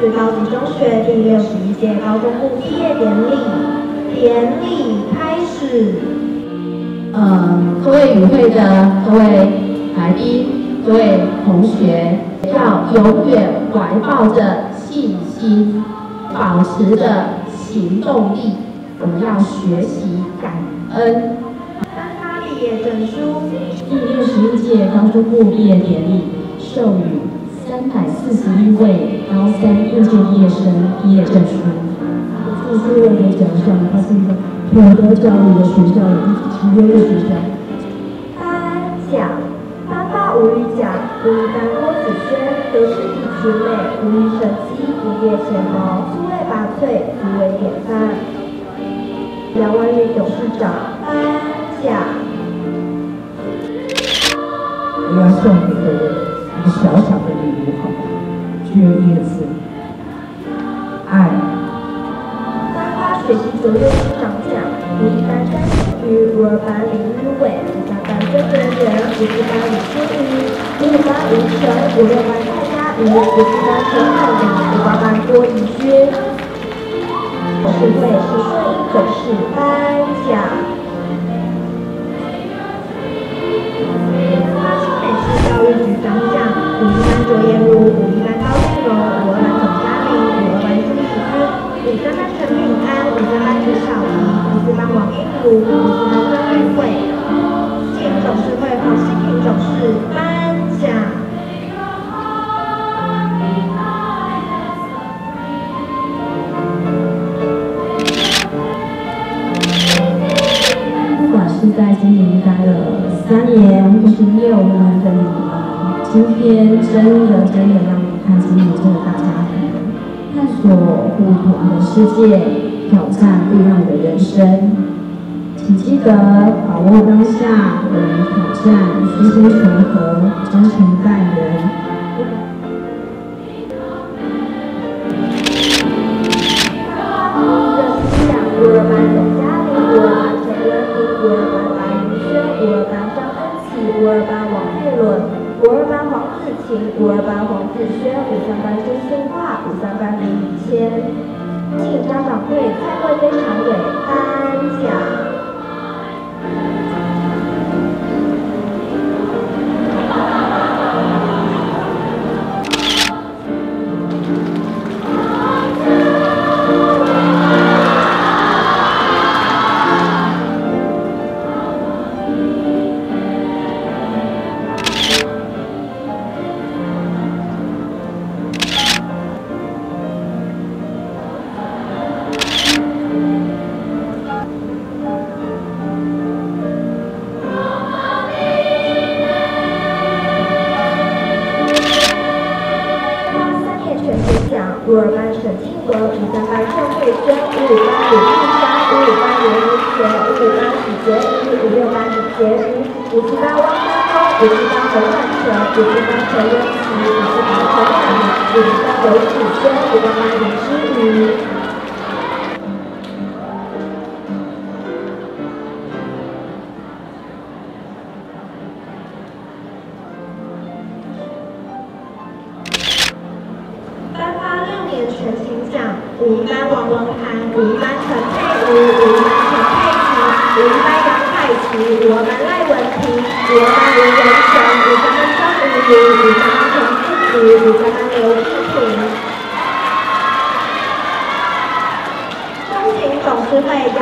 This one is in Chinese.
子高级中学第六十一届高中部毕业典礼，典礼开始。呃，各位与会的各位来宾、各位同学，要永远怀抱着信心，保持着行动力。我们要学习感恩。颁发毕业证书。第六十一届高中部毕业典礼授予三百四十一位高三应届毕业生毕业证书。这是认为奖项，它是一个品德教育的学校，体优的学校。颁奖，颁发无语奖，吴语班郭子轩，德智体群美，无语成绩，名列前茅，出类拔萃，极为典范。杨万玉董事长颁奖。我要送给各位一个小小的礼物，好吗？只有一个字，爱。颁发学习卓越师长奖，五一班张馨予，五二班林日伟，五三班曾元元，五四班李欣怡，五五班吴晨，五六班蔡佳瑜，五七班陈汉礼，五八班郭怡轩。董事会是顺应董事颁奖。王英如，五四班张玉慧。经董事会黄新平董事颁奖。不管是在今年待了三年或是六年的你们，今天真的真的让你看清楚这个大家庭，探索不同的世界，挑战不一样的人生。请记得把握当下，勇于挑战，虚心求和，真诚待人。热心奖，五二班董嘉玲，五二班陈文婷，五二班白云轩，五二班张恩琪，五二班王佩伦，五二班黄子晴，五二班黄子轩，五三班朱新化，五三班林雨谦。敬家长会蔡慧非常委颁奖。五二班沈庆文，五三班郑慧娟，五五班李玉山，五五班刘如璇，五五班许洁仪，五六班李洁瑜，五七班汪家峰，五七班洪婉纯，五七班陈渊琪，五七班陈婉玲，五七班刘子轩，五八班六年全勤奖，五一班王文涵，五一班陈佩茹，五一班陈佩琪，五一班杨凯琪，五二班赖文婷，五一班吴文成，五一班张雨茹，五一班陈思琪，五一班刘志平。中情董事会杨